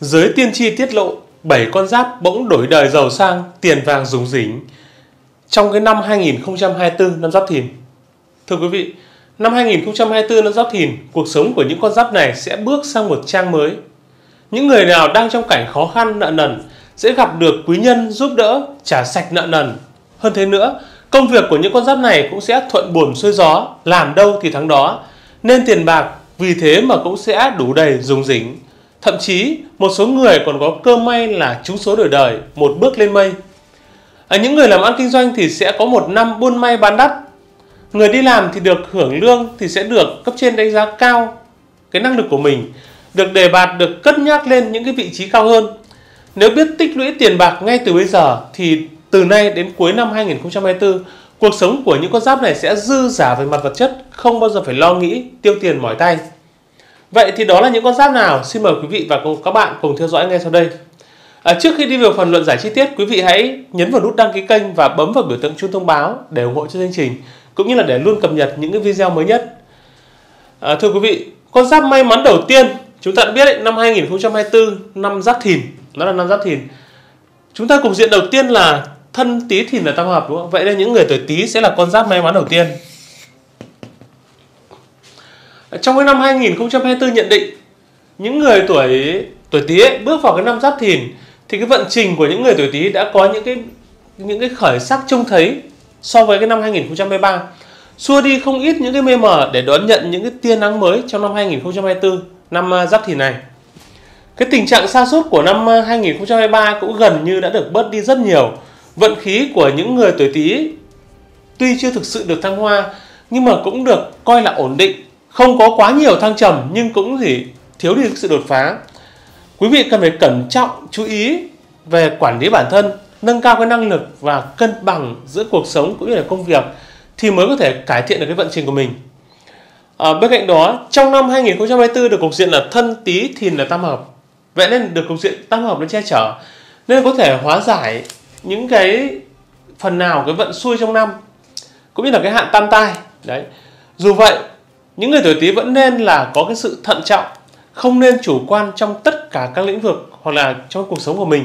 Giới tiên tri tiết lộ 7 con giáp bỗng đổi đời giàu sang, tiền vàng rủng rỉnh trong cái năm 2024 năm Giáp Thìn. Thưa quý vị, năm 2024 năm Giáp Thìn, cuộc sống của những con giáp này sẽ bước sang một trang mới. Những người nào đang trong cảnh khó khăn nợ nần sẽ gặp được quý nhân giúp đỡ trả sạch nợ nần. Hơn thế nữa, công việc của những con giáp này cũng sẽ thuận buồm xuôi gió, làm đâu thì thắng đó. Nên tiền bạc vì thế mà cũng sẽ đủ đầy dùng rỉnh. Thậm chí một số người còn có cơ may là trúng số đổi đời, một bước lên mây. À, những người làm ăn kinh doanh thì sẽ có một năm buôn may bán đắt. Người đi làm thì được hưởng lương thì sẽ được cấp trên đánh giá cao cái năng lực của mình, được đề bạt, được cất nhắc lên những cái vị trí cao hơn. Nếu biết tích lũy tiền bạc ngay từ bây giờ thì từ nay đến cuối năm 2024, cuộc sống của những con giáp này sẽ dư giả về mặt vật chất, không bao giờ phải lo nghĩ tiêu tiền mỏi tay. Vậy thì đó là những con giáp nào? Xin mời quý vị và các bạn cùng theo dõi ngay sau đây. À, trước khi đi vào phần luận giải chi tiết, quý vị hãy nhấn vào nút đăng ký kênh và bấm vào biểu tượng chuông thông báo để ủng hộ cho chương trình, cũng như là để luôn cập nhật những cái video mới nhất. À, thưa quý vị, con giáp may mắn đầu tiên chúng ta đã biết ấy, năm 2024 năm Giáp Thìn, nó là năm Giáp Thìn. Chúng ta cùng diện đầu tiên là thân Tý Thìn là tam hợp đúng không? Vậy nên những người tuổi Tý sẽ là con giáp may mắn đầu tiên. Trong cái năm 2024 nhận định những người tuổi tuổi Tý ấy, bước vào cái năm Giáp Thìn thì cái vận trình của những người tuổi Tý đã có những cái những cái khởi sắc trông thấy so với cái năm 2023 xua đi không ít những cái mê mờ để đón nhận những cái tia nắng mới trong năm 2024 năm à, Giáp Thìn này. Cái tình trạng sa sút của năm à, 2023 cũng gần như đã được bớt đi rất nhiều. Vận khí của những người tuổi Tý tuy chưa thực sự được thăng hoa nhưng mà cũng được coi là ổn định, không có quá nhiều thăng trầm nhưng cũng gì thiếu đi sự đột phá. Quý vị cần phải cẩn trọng chú ý về quản lý bản thân, nâng cao cái năng lực và cân bằng giữa cuộc sống cũng như là công việc thì mới có thể cải thiện được cái vận trình của mình. À, bên cạnh đó, trong năm 2024 được cục diện là thân tí thìn là tam hợp. Vậy nên được cục diện tam hợp nó che chở nên có thể hóa giải những cái phần nào cái vận xui trong năm cũng như là cái hạn tam tai. Đấy. Dù vậy, những người tuổi Tý vẫn nên là có cái sự thận trọng, không nên chủ quan trong tất cả các lĩnh vực hoặc là trong cuộc sống của mình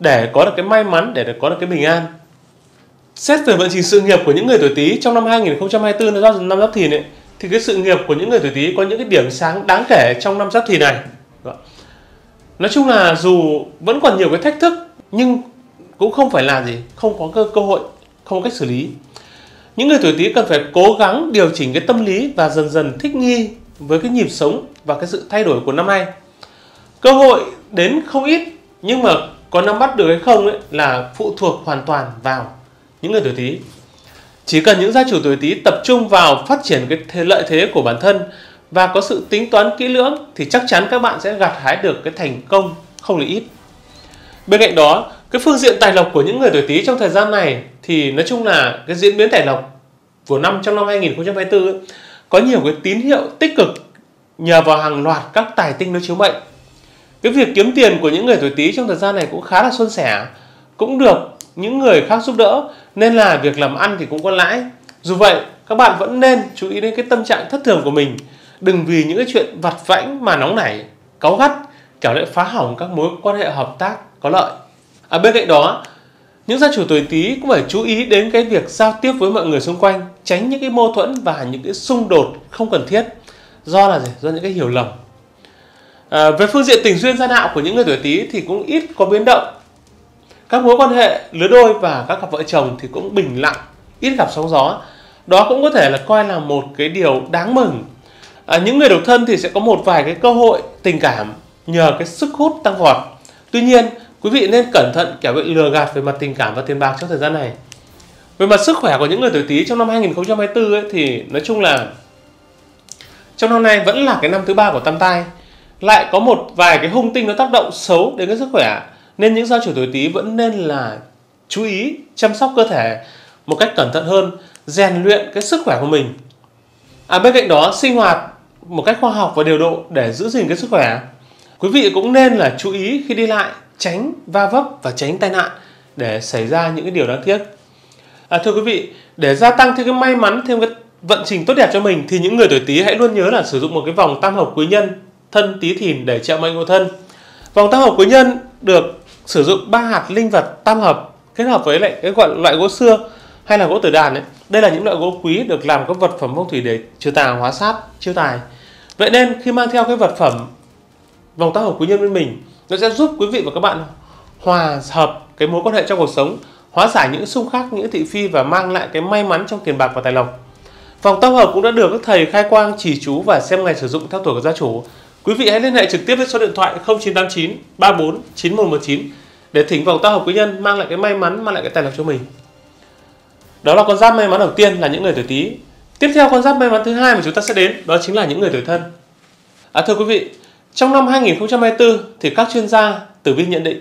để có được cái may mắn, để có được cái bình an. Xét về vận trình sự nghiệp của những người tuổi Tý trong năm 2024 do năm Giáp Thìn ấy, thì cái sự nghiệp của những người tuổi Tý có những cái điểm sáng đáng kể trong năm Giáp Thìn này. Dạ. Nói chung là dù vẫn còn nhiều cái thách thức nhưng cũng không phải là gì, không có cơ cơ hội, không có cách xử lý. Những người tuổi Tý cần phải cố gắng điều chỉnh cái tâm lý và dần dần thích nghi với cái nhịp sống và cái sự thay đổi của năm nay. Cơ hội đến không ít nhưng mà có nắm bắt được hay không ấy là phụ thuộc hoàn toàn vào những người tuổi Tý. Chỉ cần những gia chủ tuổi Tý tập trung vào phát triển cái thế lợi thế của bản thân và có sự tính toán kỹ lưỡng thì chắc chắn các bạn sẽ gặt hái được cái thành công không là ít. Bên cạnh đó, cái phương diện tài lộc của những người tuổi Tý trong thời gian này thì nói chung là cái diễn biến tài lộc của năm trong năm 2024 ấy, có nhiều cái tín hiệu tích cực nhờ vào hàng loạt các tài tinh đối chiếu mệnh. Cái việc kiếm tiền của những người tuổi Tý trong thời gian này cũng khá là suôn sẻ, cũng được những người khác giúp đỡ nên là việc làm ăn thì cũng có lãi. Dù vậy, các bạn vẫn nên chú ý đến cái tâm trạng thất thường của mình, đừng vì những cái chuyện vặt vãnh mà nóng nảy, cáu gắt, kẻo lại phá hỏng các mối quan hệ hợp tác có lợi. À, bên cạnh đó, những gia chủ tuổi Tý cũng phải chú ý đến cái việc giao tiếp với mọi người xung quanh, tránh những cái mâu thuẫn và những cái xung đột không cần thiết do là gì? Do những cái hiểu lầm. À, về phương diện tình duyên gia đạo của những người tuổi Tý thì cũng ít có biến động. Các mối quan hệ lứa đôi và các cặp vợ chồng thì cũng bình lặng, ít gặp sóng gió. Đó cũng có thể là coi là một cái điều đáng mừng. À, những người độc thân thì sẽ có một vài cái cơ hội tình cảm nhờ cái sức hút tăng vọt. Tuy nhiên, quý vị nên cẩn thận kẻo bị lừa gạt về mặt tình cảm và tiền bạc trong thời gian này. Về mặt sức khỏe của những người tuổi Tý trong năm 2024 ấy, thì nói chung là trong năm nay vẫn là cái năm thứ ba của tam tai lại có một vài cái hung tinh nó tác động xấu đến cái sức khỏe nên những gia chủ tuổi Tý vẫn nên là chú ý chăm sóc cơ thể một cách cẩn thận hơn rèn luyện cái sức khỏe của mình. À bên cạnh đó sinh hoạt một cách khoa học và điều độ để giữ gìn cái sức khỏe. Quý vị cũng nên là chú ý khi đi lại tránh va vấp và tránh tai nạn để xảy ra những cái điều đáng tiếc à, thưa quý vị để gia tăng thêm cái may mắn thêm cái vận trình tốt đẹp cho mình thì những người tuổi Tý hãy luôn nhớ là sử dụng một cái vòng tam hợp quý nhân thân Tý Thìn để trợ mệnh hộ thân Vòng tam hợp quý nhân được sử dụng ba hạt linh vật tam hợp kết hợp với lại cái gọi loại gỗ xưa hay là gỗ tử đàn ấy. Đây là những loại gỗ quý được làm các vật phẩm phong thủy để trừ tà hóa sát, chiêu tài. Vậy nên khi mang theo cái vật phẩm vòng tam hợp quý nhân bên mình, nó sẽ giúp quý vị và các bạn hòa hợp cái mối quan hệ trong cuộc sống, hóa giải những xung khắc, những thị phi và mang lại cái may mắn trong tiền bạc và tài lộc. Vòng tam hợp cũng đã được các thầy khai quang chỉ chú và xem ngày sử dụng theo tuổi của gia chủ. Quý vị hãy liên hệ trực tiếp với số điện thoại 0989 34 9119 để thỉnh vòng tam hợp quý nhân mang lại cái may mắn, mang lại cái tài lộc cho mình. Đó là con giáp may mắn đầu tiên là những người tuổi Tý. Tiếp theo con giáp may mắn thứ hai mà chúng ta sẽ đến đó chính là những người tuổi Thân. À, thưa quý vị, trong năm 2024 thì các chuyên gia tử vi nhận định,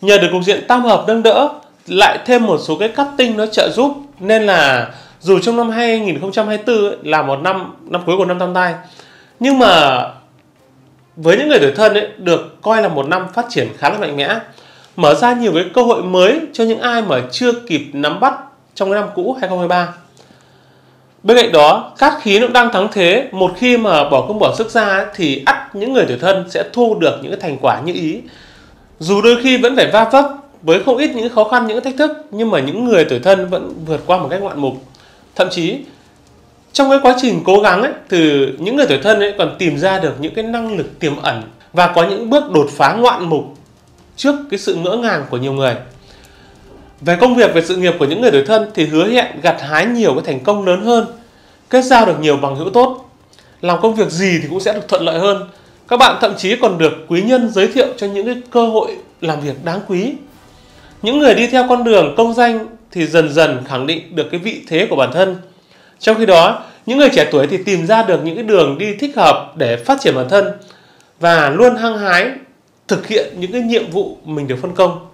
nhờ được cục diện tam hợp nâng đỡ, lại thêm một số cái cắt tinh nó trợ giúp. Nên là dù trong năm 2024 là một năm năm cuối của năm tam tai nhưng mà với những người tuổi thân ấy được coi là một năm phát triển khá là mạnh mẽ, mở ra nhiều cái cơ hội mới cho những ai mà chưa kịp nắm bắt trong cái năm cũ 2023 bên cạnh đó các khí nó đang thắng thế. Một khi mà bỏ công bỏ sức ra thì ắt những người tuổi thân sẽ thu được những cái thành quả như ý. Dù đôi khi vẫn phải va vấp với không ít những khó khăn, những thách thức, nhưng mà những người tuổi thân vẫn vượt qua một cách ngoạn mục. Thậm chí, trong cái quá trình cố gắng ấy từ những người tuổi thân ấy còn tìm ra được những cái năng lực tiềm ẩn và có những bước đột phá ngoạn mục trước cái sự ngỡ ngàng của nhiều người về công việc, về sự nghiệp của những người tuổi thân thì hứa hẹn gặt hái nhiều cái thành công lớn hơn, kết giao được nhiều bằng hữu tốt. Làm công việc gì thì cũng sẽ được thuận lợi hơn. Các bạn thậm chí còn được quý nhân giới thiệu cho những cái cơ hội làm việc đáng quý. Những người đi theo con đường công danh thì dần dần khẳng định được cái vị thế của bản thân. Trong khi đó, những người trẻ tuổi thì tìm ra được những cái đường đi thích hợp để phát triển bản thân và luôn hăng hái thực hiện những cái nhiệm vụ mình được phân công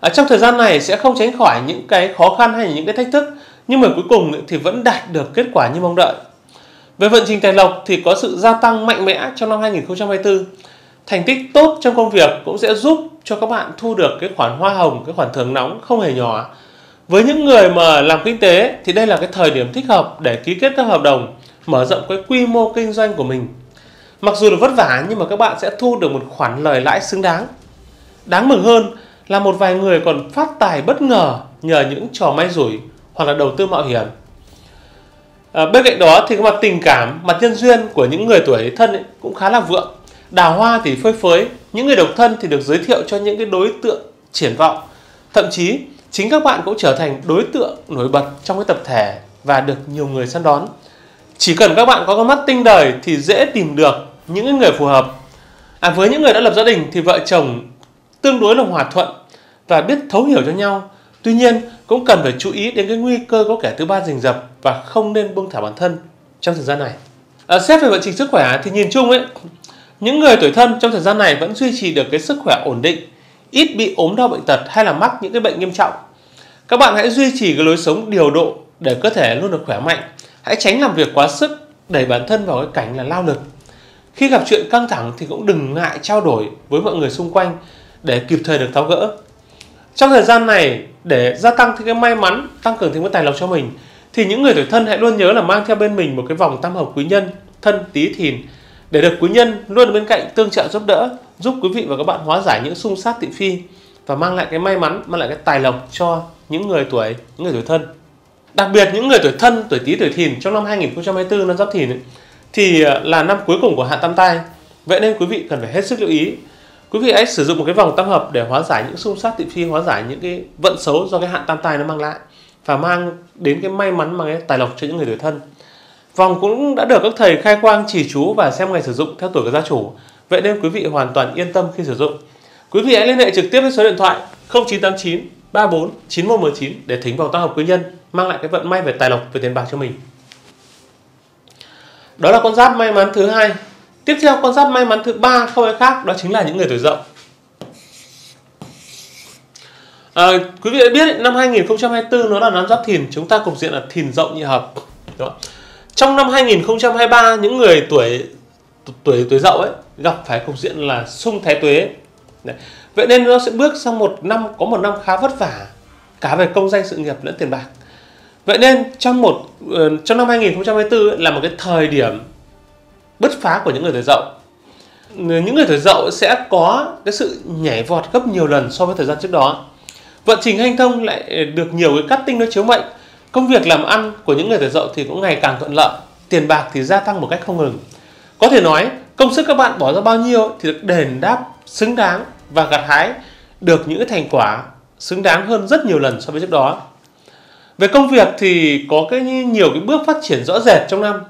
ở trong thời gian này sẽ không tránh khỏi những cái khó khăn hay những cái thách thức, nhưng mà cuối cùng thì vẫn đạt được kết quả như mong đợi. Về vận trình tài lộc thì có sự gia tăng mạnh mẽ trong năm 2024 thành tích tốt trong công việc cũng sẽ giúp cho các bạn thu được cái khoản hoa hồng, cái khoản thưởng nóng không hề nhỏ. Với những người mà làm kinh tế thì đây là cái thời điểm thích hợp để ký kết các hợp đồng, mở rộng cái quy mô kinh doanh của mình. Mặc dù là vất vả, nhưng mà các bạn sẽ thu được một khoản lời lãi xứng đáng. Đáng mừng hơn là một vài người còn phát tài bất ngờ nhờ những trò may rủi hoặc là đầu tư mạo hiểm. À, bên cạnh đó thì cái mặt tình cảm mặt nhân duyên của những người tuổi thân ấy cũng khá là vượng. Đào hoa thì phơi phới những người độc thân thì được giới thiệu cho những cái đối tượng triển vọng. Thậm chí chính các bạn cũng trở thành đối tượng nổi bật trong cái tập thể và được nhiều người săn đón. Chỉ cần các bạn có con mắt tinh đời thì dễ tìm được những người phù hợp. À với những người đã lập gia đình thì vợ chồng tương đối là hòa thuận và biết thấu hiểu cho nhau. Tuy nhiên cũng cần phải chú ý đến cái nguy cơ có kẻ thứ ba rình rập và không nên buông thả bản thân trong thời gian này. À, xét về vận trình sức khỏe thì nhìn chung ấy những người tuổi thân trong thời gian này vẫn duy trì được cái sức khỏe ổn định ít bị ốm đau bệnh tật hay là mắc những cái bệnh nghiêm trọng. Các bạn hãy duy trì cái lối sống điều độ để cơ thể luôn được khỏe mạnh. Hãy tránh làm việc quá sức đẩy bản thân vào cái cảnh là lao lực. Khi gặp chuyện căng thẳng thì cũng đừng ngại trao đổi với mọi người xung quanh để kịp thời được tháo gỡ trong thời gian này để gia tăng thêm cái may mắn tăng cường thêm cái tài lộc cho mình thì những người tuổi thân hãy luôn nhớ là mang theo bên mình một cái vòng tam hợp quý nhân thân tí thìn để được quý nhân luôn bên cạnh tương trợ giúp đỡ giúp quý vị và các bạn hóa giải những xung sát thị phi và mang lại cái may mắn mang lại cái tài lộc cho những người tuổi những người tuổi thân. Đặc biệt những người tuổi thân tuổi tý tuổi thìn trong năm 2024 năm giáp thìn ấy, thì à, là năm cuối cùng của hạn tam tai. Vậy nên quý vị cần phải hết sức lưu ý quý vị hãy sử dụng một cái vòng tam hợp để hóa giải những xung sát thị phi, hóa giải những cái vận xấu do cái hạn tam tai nó mang lại và mang đến cái may mắn mang cái tài lộc cho những người tuổi thân. Vòng cũng đã được các thầy khai quang chỉ chú và xem ngày sử dụng theo tuổi của gia chủ. Vậy nên quý vị hoàn toàn yên tâm khi sử dụng. Quý vị hãy liên hệ trực tiếp với số điện thoại 0989 34 9119 để thính vòng tam hợp quý nhân, mang lại cái vận may về tài lộc, về tiền bạc cho mình. Đó là con giáp may mắn thứ hai tiếp theo con giáp may mắn thứ ba không ai khác đó chính là những người tuổi dậu. À, quý vị đã biết năm 2024 nó là năm giáp thìn. Chúng ta cục diện là thìn dậu nhị hợp. Đó. trong năm 2023 những người tuổi tuổi tuổi dậu ấy gặp phải cục diện là xung thái tuế. Đấy. vậy nên nó sẽ bước sang một năm có một năm khá vất vả cả về công danh sự nghiệp lẫn tiền bạc. Vậy nên trong một ờ, trong năm 2024 là một cái thời điểm bứt phá của những người tuổi dậu những người tuổi dậu sẽ có cái sự nhảy vọt gấp nhiều lần so với thời gian trước đó. Vận trình hanh thông lại được nhiều cái cắt tinh nó chiếu mệnh. Công việc làm ăn của những người tuổi dậu thì cũng ngày càng thuận lợi, tiền bạc thì gia tăng một cách không ngừng. Có thể nói công sức các bạn bỏ ra bao nhiêu thì được đền đáp xứng đáng và gặt hái được những thành quả xứng đáng hơn rất nhiều lần so với trước đó. Về công việc thì có cái nhiều cái bước phát triển rõ rệt trong năm.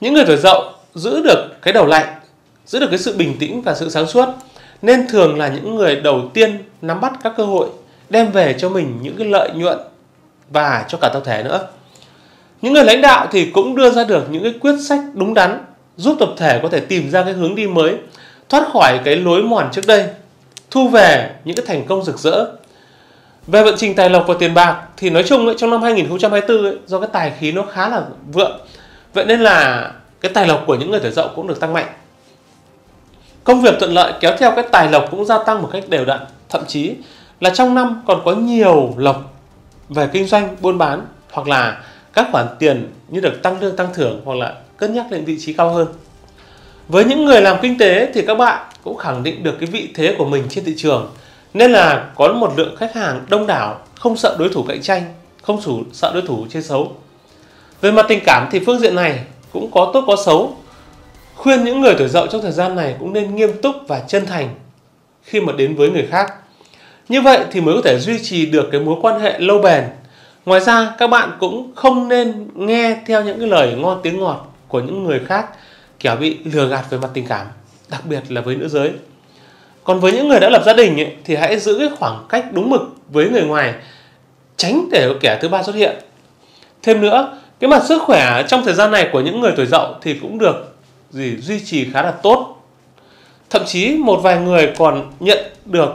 Những người tuổi dậu giữ được cái đầu lạnh, giữ được cái sự bình tĩnh và sự sáng suốt nên thường là những người đầu tiên nắm bắt các cơ hội đem về cho mình những cái lợi nhuận và cho cả tập thể nữa. Những người lãnh đạo thì cũng đưa ra được những cái quyết sách đúng đắn giúp tập thể có thể tìm ra cái hướng đi mới, thoát khỏi cái lối mòn trước đây, thu về những cái thành công rực rỡ. Về vận trình tài lộc và tiền bạc thì nói chung ấy, trong năm 2024 ấy, do cái tài khí nó khá là vượng, vậy nên là cái tài lộc của những người tuổi dậu cũng được tăng mạnh. Công việc thuận lợi kéo theo cái tài lộc cũng gia tăng một cách đều đặn, thậm chí là trong năm còn có nhiều lộc về kinh doanh, buôn bán hoặc là các khoản tiền như được tăng lương tăng thưởng hoặc là cân nhắc lên vị trí cao hơn. Với những người làm kinh tế thì các bạn cũng khẳng định được cái vị thế của mình trên thị trường nên là có một lượng khách hàng đông đảo, không sợ đối thủ cạnh tranh, không sợ đối thủ chơi xấu. Về mặt tình cảm thì phương diện này cũng có tốt có xấu. Khuyên những người tuổi dậu trong thời gian này cũng nên nghiêm túc và chân thành khi mà đến với người khác. Như vậy thì mới có thể duy trì được cái mối quan hệ lâu bền. Ngoài ra các bạn cũng không nên nghe theo những cái lời ngon tiếng ngọt của những người khác kẻo bị lừa gạt về mặt tình cảm, đặc biệt là với nữ giới. Còn với những người đã lập gia đình ấy, thì hãy giữ cái khoảng cách đúng mực với người ngoài, tránh để kẻ thứ ba xuất hiện. Thêm nữa, cái mặt sức khỏe trong thời gian này của những người tuổi dậu thì cũng được gì duy trì khá là tốt. Thậm chí một vài người còn nhận được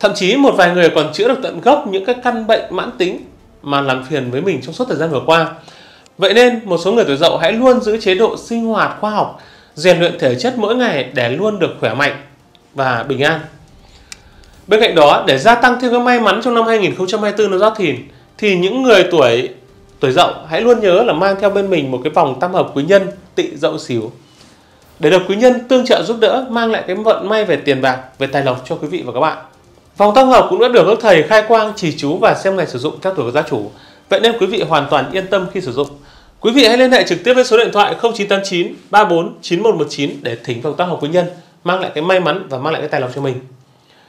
thậm chí một vài người còn chữa được tận gốc những cái căn bệnh mãn tính mà làm phiền với mình trong suốt thời gian vừa qua. Vậy nên một số người tuổi dậu hãy luôn giữ chế độ sinh hoạt khoa học, rèn luyện thể chất mỗi ngày để luôn được khỏe mạnh và bình an. Bên cạnh đó, để gia tăng thêm cái may mắn trong năm 2024 nó giáp thìn thì những người tuổi tuổi dậu hãy luôn nhớ là mang theo bên mình một cái vòng tam hợp quý nhân tị dậu xỉu để được quý nhân tương trợ giúp đỡ mang lại cái vận may về tiền bạc về tài lộc cho quý vị và các bạn. Vòng tam hợp cũng đã được các thầy khai quang trì chú và xem ngày sử dụng theo tuổi của gia chủ. Vậy nên quý vị hoàn toàn yên tâm khi sử dụng. Quý vị hãy liên hệ trực tiếp với số điện thoại 0989 34 9119 để thỉnh vòng tam hợp quý nhân mang lại cái may mắn và mang lại cái tài lộc cho mình.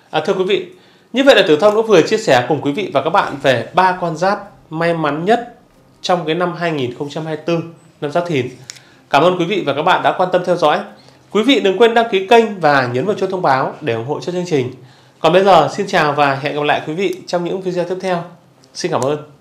À, thưa quý vị như vậy là Tử Thông đã vừa chia sẻ cùng quý vị và các bạn về ba con giáp may mắn nhất trong cái năm 2024 năm Giáp Thìn. Cảm ơn quý vị và các bạn đã quan tâm theo dõi. Quý vị đừng quên đăng ký kênh và nhấn vào chuông thông báo để ủng hộ cho chương trình. Còn bây giờ, xin chào và hẹn gặp lại quý vị trong những video tiếp theo. Xin cảm ơn.